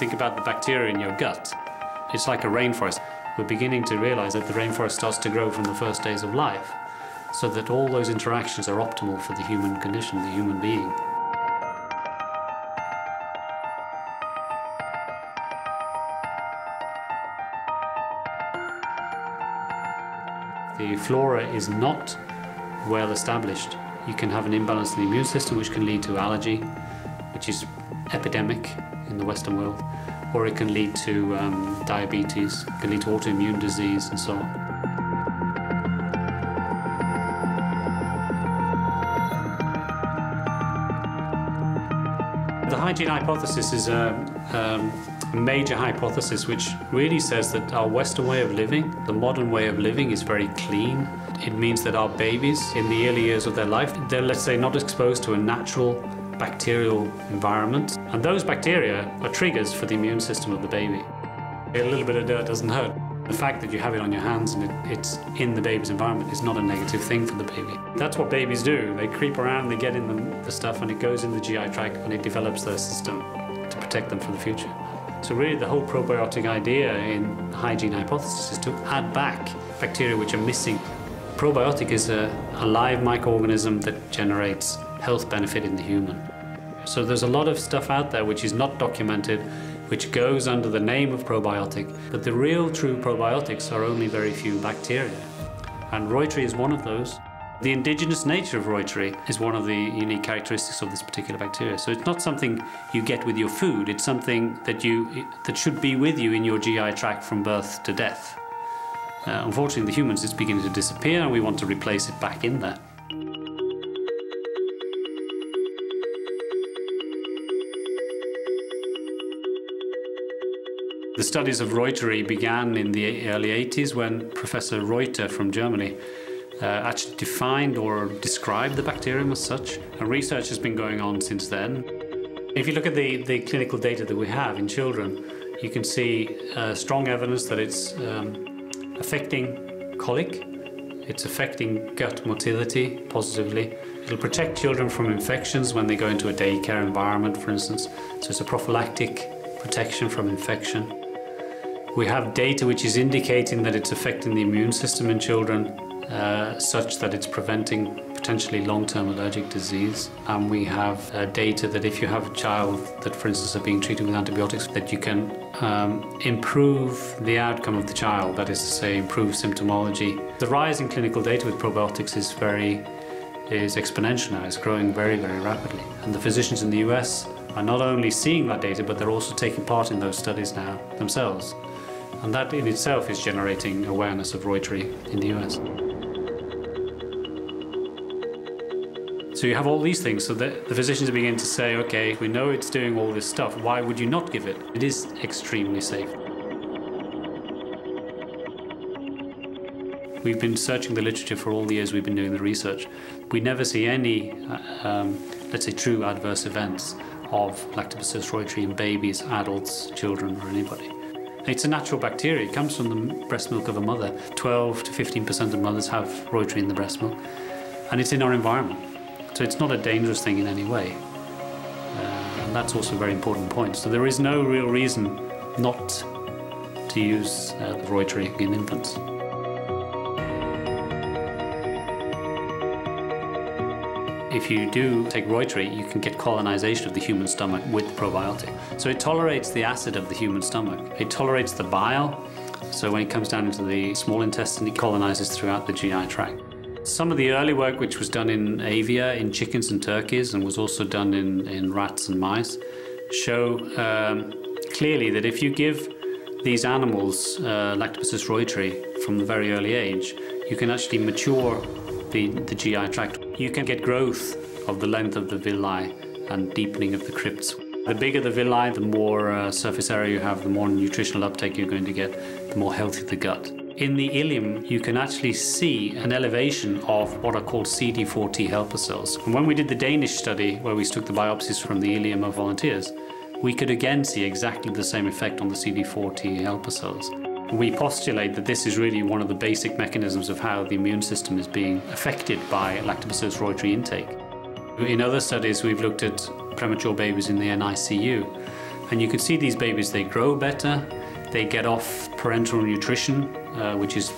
Think about the bacteria in your gut. It's like a rainforest. We're beginning to realize that the rainforest starts to grow from the first days of life, so that all those interactions are optimal for the human condition, the human being. The flora is not well established. You can have an imbalance in the immune system, which can lead to allergy, which is epidemic in the Western world, or it can lead to um, diabetes, it can lead to autoimmune disease, and so on. The hygiene hypothesis is a, um, a major hypothesis which really says that our Western way of living, the modern way of living, is very clean. It means that our babies, in the early years of their life, they're, let's say, not exposed to a natural bacterial environment. And those bacteria are triggers for the immune system of the baby. A little bit of dirt doesn't hurt. The fact that you have it on your hands and it, it's in the baby's environment is not a negative thing for the baby. That's what babies do. They creep around, they get in the, the stuff, and it goes in the GI tract and it develops their system to protect them for the future. So really the whole probiotic idea in the hygiene hypothesis is to add back bacteria which are missing. Probiotic is a, a live microorganism that generates health benefit in the human. So there's a lot of stuff out there which is not documented, which goes under the name of probiotic, but the real true probiotics are only very few bacteria. And Reuteri is one of those. The indigenous nature of Reuteri is one of the unique characteristics of this particular bacteria. So it's not something you get with your food, it's something that, you, that should be with you in your GI tract from birth to death. Uh, unfortunately, the humans, it's beginning to disappear and we want to replace it back in there. The studies of Reuteri began in the early 80s when Professor Reuter from Germany uh, actually defined or described the bacterium as such, and research has been going on since then. If you look at the, the clinical data that we have in children, you can see uh, strong evidence that it's um, affecting colic, it's affecting gut motility positively. It'll protect children from infections when they go into a daycare environment, for instance. So it's a prophylactic protection from infection. We have data which is indicating that it's affecting the immune system in children uh, such that it's preventing potentially long-term allergic disease. And we have uh, data that if you have a child that, for instance, are being treated with antibiotics, that you can um, improve the outcome of the child, that is to say, improve symptomology. The rise in clinical data with probiotics is very is exponential now. It's growing very, very rapidly. And the physicians in the US are not only seeing that data, but they're also taking part in those studies now themselves. And that in itself is generating awareness of Reuteri in the US. So you have all these things, so the, the physicians begin to say, okay, we know it's doing all this stuff, why would you not give it? It is extremely safe. We've been searching the literature for all the years we've been doing the research. We never see any, uh, um, let's say, true adverse events of Lactobacillus reuteri in babies, adults, children, or anybody. It's a natural bacteria. It comes from the breast milk of a mother. 12 to 15% of mothers have Reuteri in the breast milk. And it's in our environment. So it's not a dangerous thing in any way. Uh, and that's also a very important point. So there is no real reason not to use uh, the in infants. If you do take Reuteri, you can get colonization of the human stomach with the probiotic. So it tolerates the acid of the human stomach. It tolerates the bile, so when it comes down into the small intestine, it colonizes throughout the GI tract. Some of the early work which was done in avia, in chickens and turkeys, and was also done in, in rats and mice, show um, clearly that if you give these animals uh, Lactobacillus reuteri from a very early age, you can actually mature the, the GI tract. You can get growth of the length of the villi and deepening of the crypts. The bigger the villi, the more uh, surface area you have, the more nutritional uptake you're going to get, the more healthy the gut. In the ileum, you can actually see an elevation of what are called CD4 T helper cells. And when we did the Danish study, where we took the biopsies from the ileum of volunteers, we could again see exactly the same effect on the CD4 T helper cells. We postulate that this is really one of the basic mechanisms of how the immune system is being affected by Lactobacillus reuteri intake. In other studies, we've looked at premature babies in the NICU, And you can see these babies, they grow better, they get off parenteral nutrition, uh, which is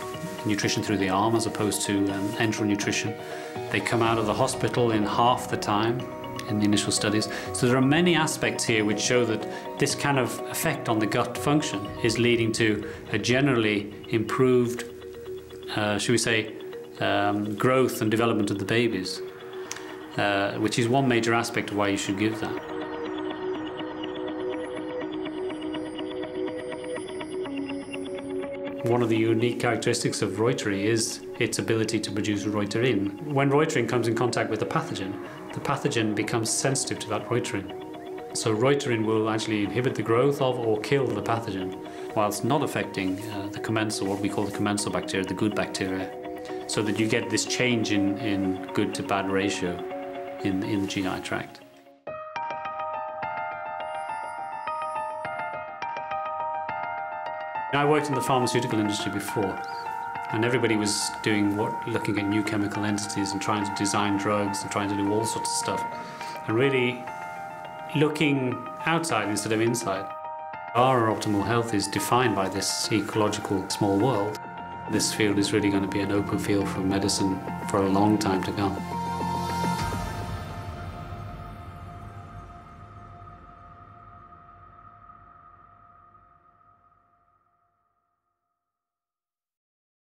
nutrition through the arm as opposed to um, enteral nutrition. They come out of the hospital in half the time in the initial studies. So there are many aspects here which show that this kind of effect on the gut function is leading to a generally improved, uh, should we say, um, growth and development of the babies, uh, which is one major aspect of why you should give that. One of the unique characteristics of Reuteri is its ability to produce Reuterin. When Reuterin comes in contact with the pathogen, the pathogen becomes sensitive to that Reuterin. So Reuterin will actually inhibit the growth of or kill the pathogen, whilst not affecting uh, the commensal, what we call the commensal bacteria, the good bacteria, so that you get this change in, in good to bad ratio in, in the GI tract. I worked in the pharmaceutical industry before, and everybody was doing what, looking at new chemical entities and trying to design drugs and trying to do all sorts of stuff, and really looking outside instead of inside. Our optimal health is defined by this ecological small world. This field is really going to be an open field for medicine for a long time to come.